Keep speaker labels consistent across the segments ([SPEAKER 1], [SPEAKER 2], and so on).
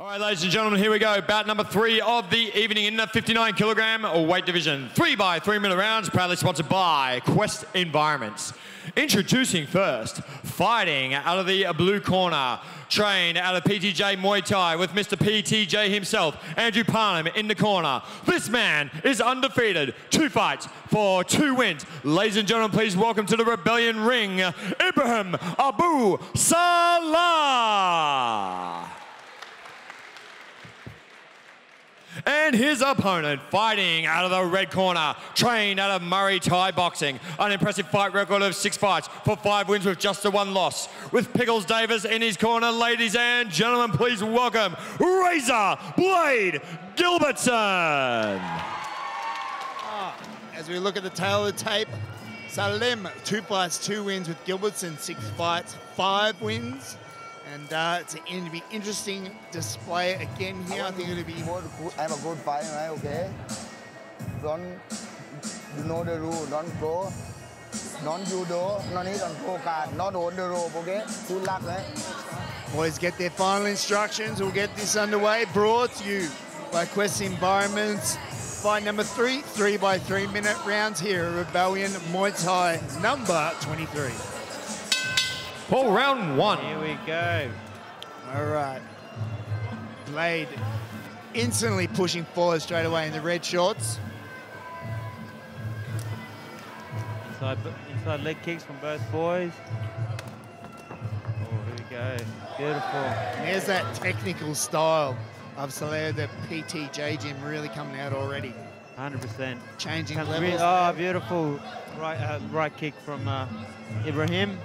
[SPEAKER 1] All right, ladies and gentlemen, here we go. Bout number three of the evening in the 59 kilogram weight division. Three by three minute rounds, proudly sponsored by Quest Environments. Introducing first, fighting out of the blue corner, trained out of PTJ Muay Thai with Mr. PTJ himself, Andrew Parham in the corner. This man is undefeated, two fights for two wins. Ladies and gentlemen, please welcome to the Rebellion ring, Ibrahim Abou Saleh. And his opponent, fighting out of the red corner, trained out of Murray Thai Boxing. An impressive fight record of six fights for five wins with just the one loss. With Pickles Davis in his corner, ladies and gentlemen, please welcome Razor Blade Gilbertson.
[SPEAKER 2] As we look at the tail of the tape, Salim, two fights, two wins with Gilbertson, six fights, five wins. And uh, it's going to be interesting display again here. I think it'll be.
[SPEAKER 3] I'm a good fight, right? Okay. Don't you know the rule? Don't go. Non judo. No need on go card. Not hold the rope. Okay. Good luck, right?
[SPEAKER 2] Boys get their final instructions. We'll get this underway. Brought to you by Quest Environments. Fight number three, three by three minute rounds here. Rebellion Muay Thai number 23.
[SPEAKER 1] For round one.
[SPEAKER 4] Here we go.
[SPEAKER 2] All right. Blade instantly pushing forward straight away in the red shorts.
[SPEAKER 4] Inside, inside leg kicks from both boys. Oh, here we go. Beautiful.
[SPEAKER 2] And there's that technical style of Soler, the PTJ gym really coming out already.
[SPEAKER 4] 100%.
[SPEAKER 2] Changing
[SPEAKER 4] Comes
[SPEAKER 2] levels.
[SPEAKER 4] re- oh, beautiful right uh, right kick from uh, Ibrahim.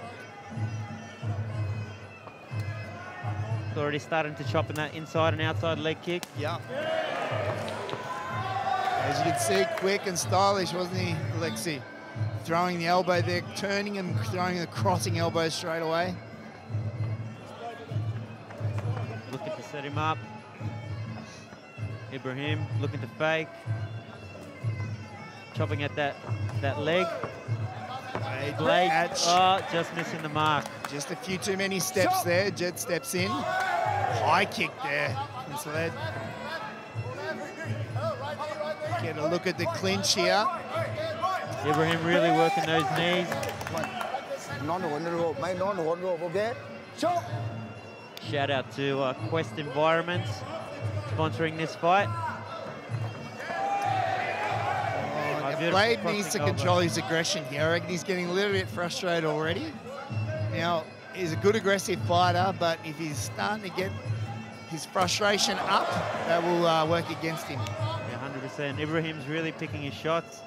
[SPEAKER 4] Already starting to chop in that inside and outside leg kick.
[SPEAKER 2] Yeah. As you can see, quick and stylish, wasn't he, Alexi? Throwing the elbow there, turning and throwing the crossing elbow straight away.
[SPEAKER 4] Looking to set him up. Ibrahim looking to fake. Chopping at that that leg.
[SPEAKER 2] Catch.
[SPEAKER 4] oh, just missing the mark.
[SPEAKER 2] Just a few too many steps there. Jed steps in. High kick there from Sled. Get a look at the clinch here.
[SPEAKER 4] Ibrahim really working those knees.
[SPEAKER 3] Non hold the rope. Non hold rope. Okay.
[SPEAKER 4] Shout out to uh, Quest Environments sponsoring this fight.
[SPEAKER 2] The Blade needs to control his aggression here. I reckon he's getting a little bit frustrated already. Now, he's a good aggressive fighter, but if he's starting to get his frustration up, that will uh, work against him.
[SPEAKER 4] Yeah, 100%. Ibrahim's really picking his shots.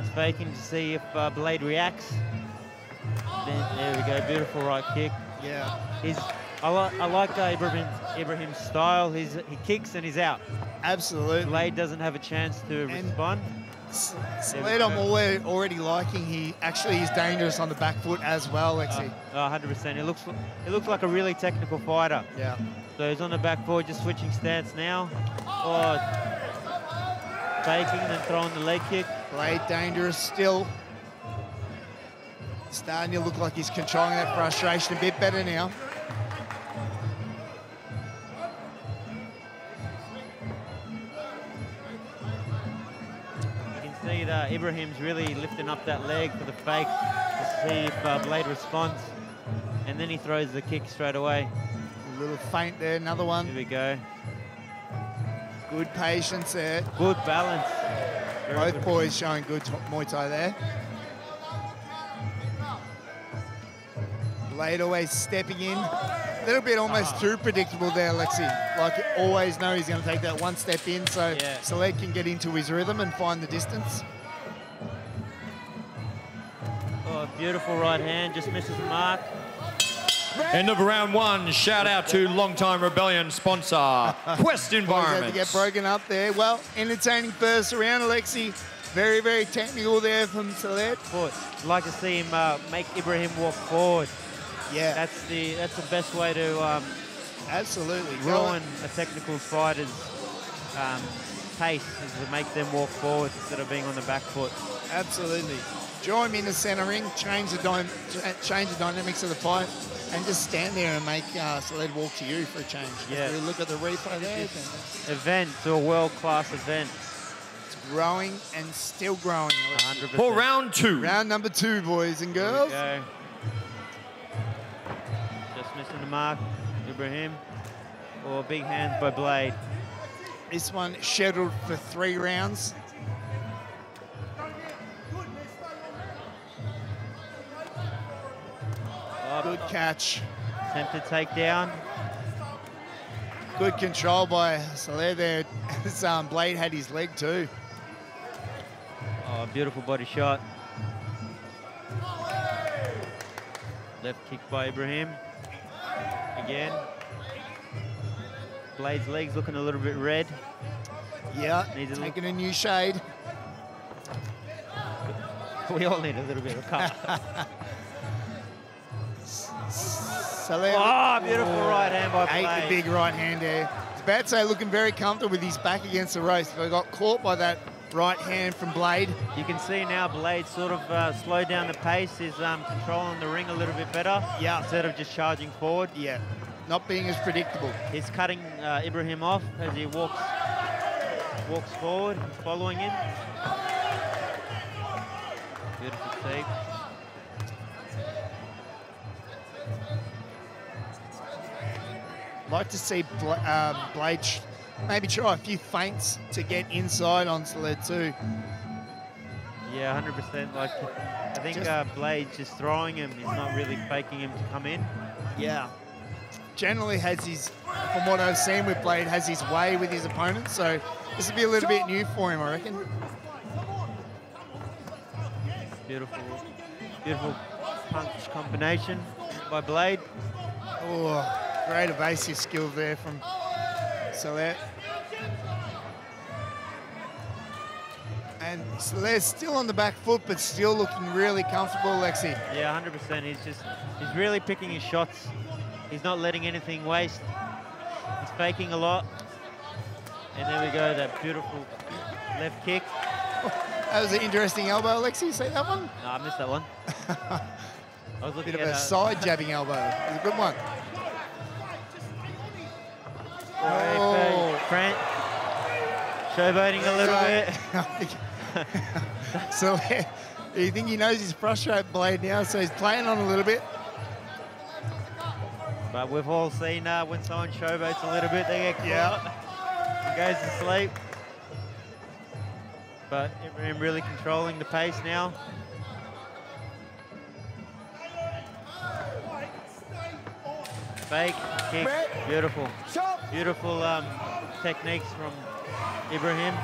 [SPEAKER 4] He's faking to see if uh, Blade reacts. Then, there we go, beautiful right kick.
[SPEAKER 2] Yeah,
[SPEAKER 4] He's, I, li I like uh, Ibrahim's, Ibrahim's style. He's, he kicks and he's out.
[SPEAKER 2] absolutely.
[SPEAKER 4] Blade doesn't have a chance to
[SPEAKER 2] And-
[SPEAKER 4] respond.
[SPEAKER 2] S-
[SPEAKER 4] There we
[SPEAKER 2] Sled, I'm already, already liking. He actually is dangerous on the back foot as well, Lexi.
[SPEAKER 4] Uh, 100%. It looks, it looks like a really technical fighter.
[SPEAKER 2] yeah.
[SPEAKER 4] So he's on the back foot, just switching stance now. Oh, faking and then throwing the leg kick.
[SPEAKER 2] Blade dangerous still. Starting to look like he's controlling that frustration a bit better now.
[SPEAKER 4] See that Ibrahim's really lifting up that leg for the fake to see if uh, Blade responds. And then he throws the kick straight away.
[SPEAKER 2] A little feint there, another one.
[SPEAKER 4] Here we go.
[SPEAKER 2] Good patience there.
[SPEAKER 4] Good balance. Very
[SPEAKER 2] Both
[SPEAKER 4] good.
[SPEAKER 2] boys showing good Muay Thai there. Blade always stepping in. A little bit almost
[SPEAKER 4] Ah.
[SPEAKER 2] too predictable there, Lexi. Like you always know he's going to take that one step in so
[SPEAKER 4] Yeah.
[SPEAKER 2] Saleh can get into his rhythm and find the distance.
[SPEAKER 4] Oh, beautiful right hand, just misses the mark.
[SPEAKER 1] End of round one. Shout out to longtime Rebellion sponsor, Quest
[SPEAKER 2] Boys had to get broken up there. Well, entertaining first round, Alexi. Very, very technical there from Saleh.
[SPEAKER 4] Foot. Like to see him uh, make Ibrahim walk forward.
[SPEAKER 2] Yeah,
[SPEAKER 4] That's the that's the best way to um,
[SPEAKER 2] absolutely.
[SPEAKER 4] ruin a technical fighter's um, pace is to make them walk forward instead of being on the back foot.
[SPEAKER 2] Absolutely. Draw him in the centre ring, change the, dy- change the dynamics of the fight. and just stand there and make uh, Saleh walk to you for a change.
[SPEAKER 4] Yeah.
[SPEAKER 2] If we look at the replay there.
[SPEAKER 4] It's-
[SPEAKER 2] then
[SPEAKER 4] Event to a world-class event.
[SPEAKER 2] It's growing and still growing.
[SPEAKER 4] 100%.
[SPEAKER 1] For round two.
[SPEAKER 2] Round number two, boys and
[SPEAKER 4] Here we
[SPEAKER 2] girls.
[SPEAKER 4] Go. Just missing the mark, Ibrahim. Or big hands by Blade.
[SPEAKER 2] This one scheduled for three rounds.
[SPEAKER 4] Oh,
[SPEAKER 2] Good catch.
[SPEAKER 4] Attempted takedown.
[SPEAKER 2] Good control by Saleh there. As, um, Blade had his leg too.
[SPEAKER 4] Oh, beautiful body shot. Left kick by Ibrahim. Again. Blade's legs looking a little bit red.
[SPEAKER 2] Yeah,
[SPEAKER 4] Needs a
[SPEAKER 2] taking a new shade.
[SPEAKER 4] We all need a little bit of cover.
[SPEAKER 2] Saleh.
[SPEAKER 4] oh, beautiful oh, right hand by
[SPEAKER 2] Ate the big right hand there. To looking very comfortable with his back against the ropes. But got caught by that right hand from Blade.
[SPEAKER 4] You can see now Blade sort of uh, slowed down the pace. is um, controlling the ring a little bit better.
[SPEAKER 2] Yeah.
[SPEAKER 4] Instead of just charging forward.
[SPEAKER 2] Yeah, not being as predictable.
[SPEAKER 4] He's cutting uh, Ibrahim off as he walks walks forward, following him. Beautiful take.
[SPEAKER 2] Like to see Bla- um, Blade maybe try a few feints to get inside on Saleh too.
[SPEAKER 4] Yeah, 100%. Like, I think
[SPEAKER 2] Just-
[SPEAKER 4] uh, Blade's just throwing him. He's not really faking him to come in.
[SPEAKER 2] Yeah. Generally has his, from what I've seen with Blade, has his way with his opponents. So this will be a little bit new for him, I reckon.
[SPEAKER 4] Beautiful, beautiful punch combination by Blade.
[SPEAKER 2] Oh, great evasive skill there from Saleh. And Saleh's still on the back foot, but still looking really comfortable, Lexi.
[SPEAKER 4] Yeah, 100%. He's just, he's really picking his shots. He's not letting anything waste. He's faking a lot. And there we go, that beautiful left kick.
[SPEAKER 2] That was an interesting elbow, Lexi. See that one?
[SPEAKER 4] No, I missed that one. I was looking
[SPEAKER 2] Bit of
[SPEAKER 4] at
[SPEAKER 2] a
[SPEAKER 4] uh,
[SPEAKER 2] side jabbing elbow. It was a good one. Oh.
[SPEAKER 4] Fran- showboating a little
[SPEAKER 2] So-
[SPEAKER 4] bit.
[SPEAKER 2] so you think he knows his frustrate blade now, so he's playing on a little bit.
[SPEAKER 4] But we've all seen uh, when someone showboats a little bit, they get caught. He goes to sleep. But Ibrahim really controlling the pace now. Fake, kick, beautiful. Beautiful um, techniques from Ibrahim.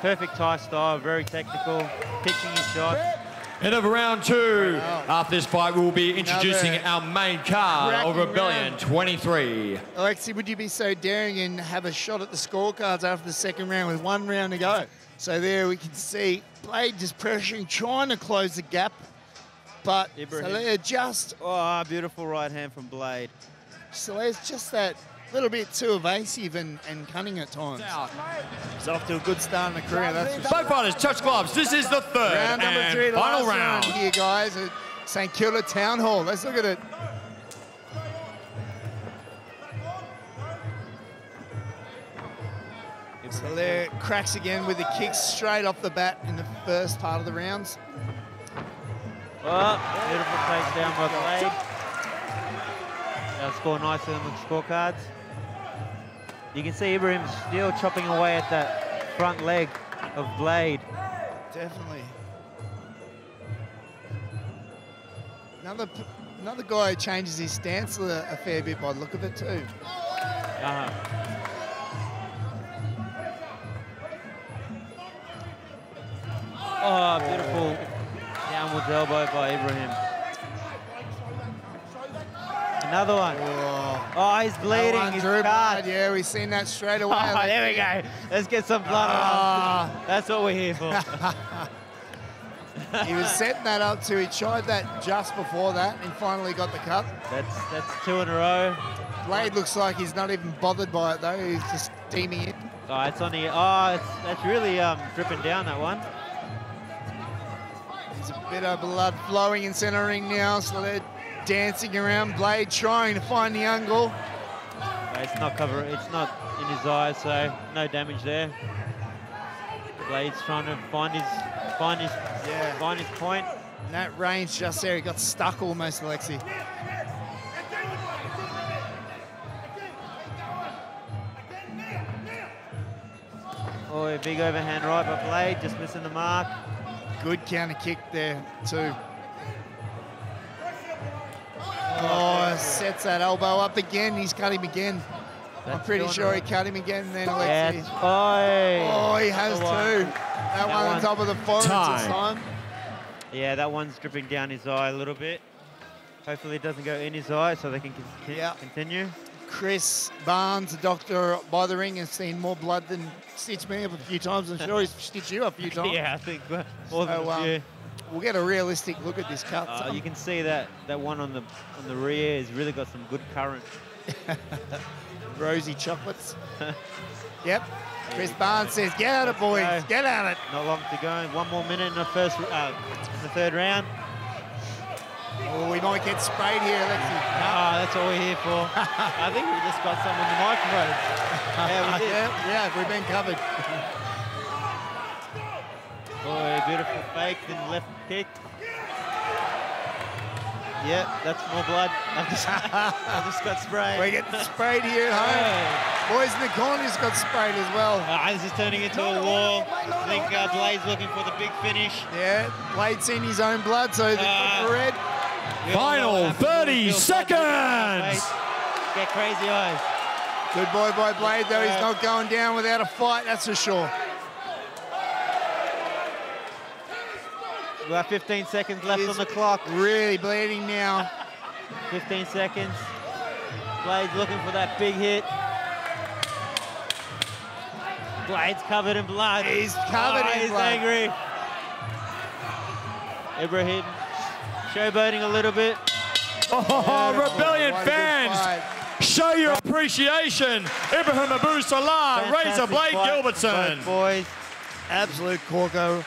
[SPEAKER 4] Perfect Thai style, very technical, pitching his shot.
[SPEAKER 1] End of round two.
[SPEAKER 2] Wow.
[SPEAKER 1] After this fight, we'll be introducing
[SPEAKER 2] Another
[SPEAKER 1] our main card of Rebellion
[SPEAKER 2] round.
[SPEAKER 1] 23.
[SPEAKER 2] Alexi, would you be so daring and have a shot at the scorecards after the second round with one round to go? So there we can see Blade just pressuring, trying to close the gap, but
[SPEAKER 4] Ibrahim.
[SPEAKER 2] Saleh just,
[SPEAKER 4] Oh, beautiful right hand from Blade.
[SPEAKER 2] Saleh's just that little bit too evasive and, and cunning at times. He's off to a good start in the career, that's for sure.
[SPEAKER 1] Both fighters touch gloves. This is the third
[SPEAKER 2] Round number
[SPEAKER 1] and
[SPEAKER 2] three,
[SPEAKER 1] final round.
[SPEAKER 2] round here, guys, at St Kilda Town Hall. Let's look at it. Saleh cracks again with the kicks straight off the bat in the first part of the rounds.
[SPEAKER 4] Oh, beautiful takedown by Blade. They'll score nicely on the scorecards. You can see Ibrahim still chopping away at that front leg of Blade.
[SPEAKER 2] Definitely. Another another guy who changes his stance a, a fair bit by the look of it too.
[SPEAKER 4] Uh-huh. Oh, beautiful downwards elbow by Ibrahim. Another one.
[SPEAKER 2] Oh,
[SPEAKER 4] Oh, he's bleeding.
[SPEAKER 2] one
[SPEAKER 4] He's cut.
[SPEAKER 2] blood. Yeah, we've seen that straight away.
[SPEAKER 4] Oh, there we go. Let's get some blood on us. That's what we're here for.
[SPEAKER 2] he was setting that up too. He tried that just before that and finally got the cut.
[SPEAKER 4] That's that's two in a row.
[SPEAKER 2] Blade looks like he's not even bothered by it though. He's just steaming it.
[SPEAKER 4] Oh, it's on the. Oh, it's, that's really um, dripping down that one.
[SPEAKER 2] Bit of blood flowing in centre ring now. So they're dancing around Blade, trying to find the angle.
[SPEAKER 4] It's not cover. It's not in his eyes, so no damage there. Blade's trying to find his find his
[SPEAKER 2] Yeah.
[SPEAKER 4] find his point.
[SPEAKER 2] And that range just there, he got stuck almost, Alexi.
[SPEAKER 4] Oh, a big overhand right by Blade, just missing the mark.
[SPEAKER 2] Good counter kick there, too. Oh, sets that elbow up again. He's cut him again. I'm pretty sure he cut him again then,
[SPEAKER 4] Yeah,
[SPEAKER 2] Alexi.
[SPEAKER 4] it's- oh,
[SPEAKER 2] Oh, he has
[SPEAKER 4] That
[SPEAKER 2] two. That,
[SPEAKER 4] That
[SPEAKER 2] one on
[SPEAKER 4] one.
[SPEAKER 2] top of the forehead this
[SPEAKER 1] Time.
[SPEAKER 2] time.
[SPEAKER 4] Yeah, that one's dripping down his eye a little bit. Hopefully it doesn't go in his eye so they can con-
[SPEAKER 2] Yeah.
[SPEAKER 4] continue.
[SPEAKER 2] Chris Barnes, the doctor by the ring, has seen more blood than stitched me up a few times. I'm sure he's stitched you up a few times.
[SPEAKER 4] yeah, I think uh, more than
[SPEAKER 2] So,
[SPEAKER 4] a
[SPEAKER 2] um,
[SPEAKER 4] few.
[SPEAKER 2] We'll get a realistic look at this cut.
[SPEAKER 4] Uh, you can see that that one on the on the rear has really got some good current.
[SPEAKER 2] Rosy chocolates. yep. Chris Barnes says, get at of boys.
[SPEAKER 4] go.
[SPEAKER 2] Get of it.
[SPEAKER 4] Not long to go. One more minute in the first, uh, in the third round.
[SPEAKER 2] Oh, we might get sprayed here, Alexi.
[SPEAKER 4] Ah, that's what we're here for. I think we just got some on the microphone. Yeah, we
[SPEAKER 2] yeah, yeah, we've been covered.
[SPEAKER 4] Boy, beautiful fake, then left kick. Yeah, that's more blood. I just, I just got sprayed.
[SPEAKER 2] We're getting sprayed here at home. Boys in the corners got sprayed as well.
[SPEAKER 4] Uh, this is turning into a war. I think uh, Blade's looking for the big finish.
[SPEAKER 2] Yeah, Blade's seen his own blood, so the
[SPEAKER 4] Ah.
[SPEAKER 2] red.
[SPEAKER 4] We all know
[SPEAKER 1] Final
[SPEAKER 4] what happens when
[SPEAKER 1] 30
[SPEAKER 4] we feel blood dripping down our
[SPEAKER 1] seconds.
[SPEAKER 4] Get crazy eyes.
[SPEAKER 2] Good boy by Blade, though. He's not going down without a fight, that's for sure.
[SPEAKER 4] We got 15 seconds left
[SPEAKER 2] He's
[SPEAKER 4] on the clock.
[SPEAKER 2] Really bleeding now.
[SPEAKER 4] 15 seconds. Blade's looking for that big hit. Blade's covered in blood.
[SPEAKER 2] He's covered
[SPEAKER 4] Oh,
[SPEAKER 2] in
[SPEAKER 4] he's
[SPEAKER 2] blood.
[SPEAKER 4] He's angry. Ibrahim showboating a little bit.
[SPEAKER 1] Oh, Rebellion
[SPEAKER 2] What
[SPEAKER 1] fans, show your appreciation. Ibrahim Abou Saleh, Razor
[SPEAKER 4] Fantastic
[SPEAKER 1] Blade
[SPEAKER 4] fight,
[SPEAKER 1] Gilbertson.
[SPEAKER 4] both Boys.
[SPEAKER 2] Absolute corko.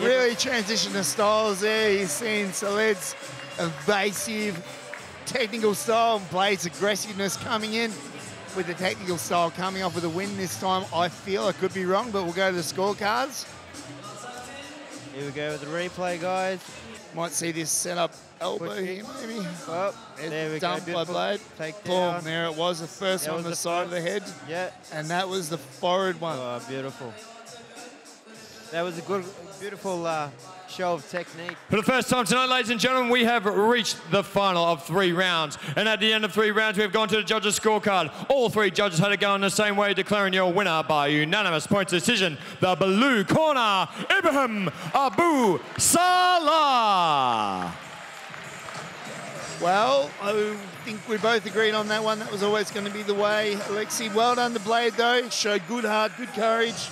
[SPEAKER 2] Really transitioned the styles there. He's seen Saleh's evasive technical style, and Blade's aggressiveness coming in with the technical style coming off with a win this time. I feel I could be wrong, but we'll go to the scorecards.
[SPEAKER 4] Here we go with the replay, guys.
[SPEAKER 2] Might see this set up elbow here, maybe.
[SPEAKER 4] Oh, there
[SPEAKER 2] the
[SPEAKER 4] we go.
[SPEAKER 2] dump by Blade.
[SPEAKER 4] Take
[SPEAKER 2] Boom, there it was, the first
[SPEAKER 4] That
[SPEAKER 2] on the,
[SPEAKER 4] the
[SPEAKER 2] side of the head,
[SPEAKER 4] Yeah.
[SPEAKER 2] and that was the forward one.
[SPEAKER 4] Oh, beautiful. That was a good, beautiful uh, show of technique.
[SPEAKER 1] For the first time tonight, ladies and gentlemen, we have reached the final of three rounds. And at the end of three rounds, we've gone to the judges' scorecard. All three judges had it go in the same way, declaring your winner by unanimous points decision. The blue corner, Ibrahim Abou Saleh.
[SPEAKER 2] Well, I think we both agreed on that one. That was always going to be the way. Alexi, well done the Blade, though. Showed good heart, good courage.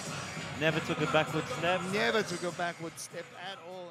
[SPEAKER 4] Never took a backward step.
[SPEAKER 2] Never took a backward step at all.